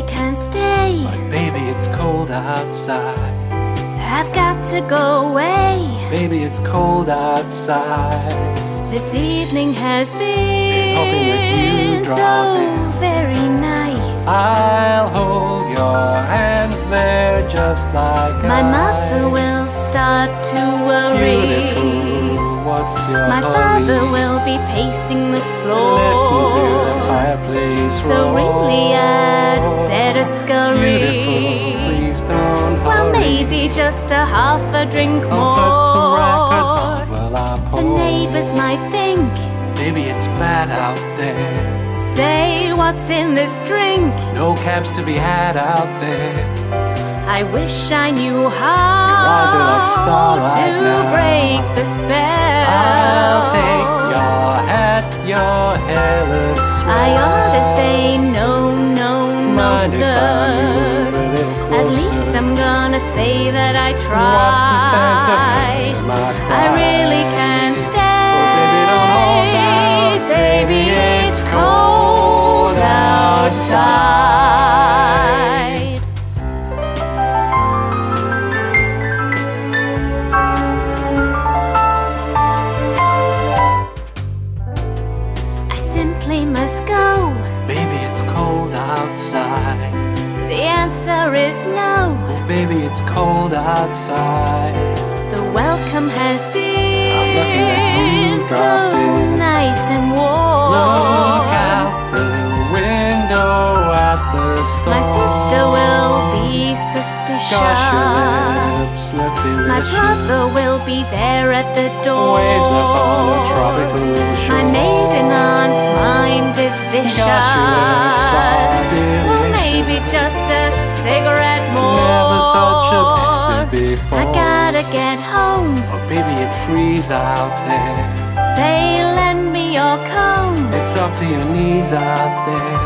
we can stay. But baby, it's cold outside. I've got to go away. Baby, it's cold outside. This evening has been, been so in. very nice. I'll hold your hands there just like My I. mother will start to worry. Beautiful, what's your My hurry? father will be Please don't Well, maybe just a half a drink oh, I'll more. put some records while I pour. The neighbors might think, Maybe it's bad out there. say what's in this drink. No cabs to be had out there. I wish I knew how are like to now. break the spell. I'll take your hat, your hair looks swell. Gonna say that I tried. What's the sense of my I really can't baby, it's cold outside. The welcome has been so nice and warm. Look out the window at the storm. My sister will be suspicious. Gosh, lips My brother will be there at the door. Waves up on a tropical shore. My maiden aunt's mind is vicious. Gosh, lips well, maybe just a cigarette Gotta get home. Oh, baby, it freezes out there. Say, lend me your comb. It's up to your knees out there.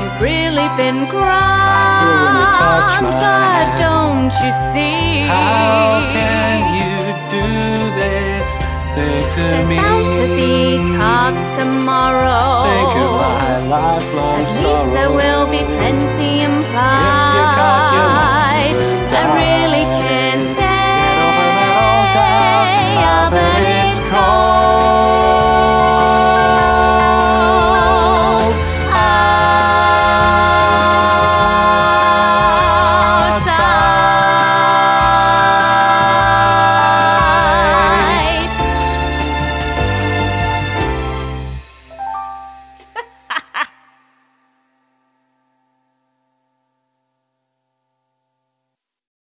You've really been feel when you touch grand, my but don't you see? How can you do this thing to There's me? bound to be talk tomorrow. Think of my lifelong At least there will be plenty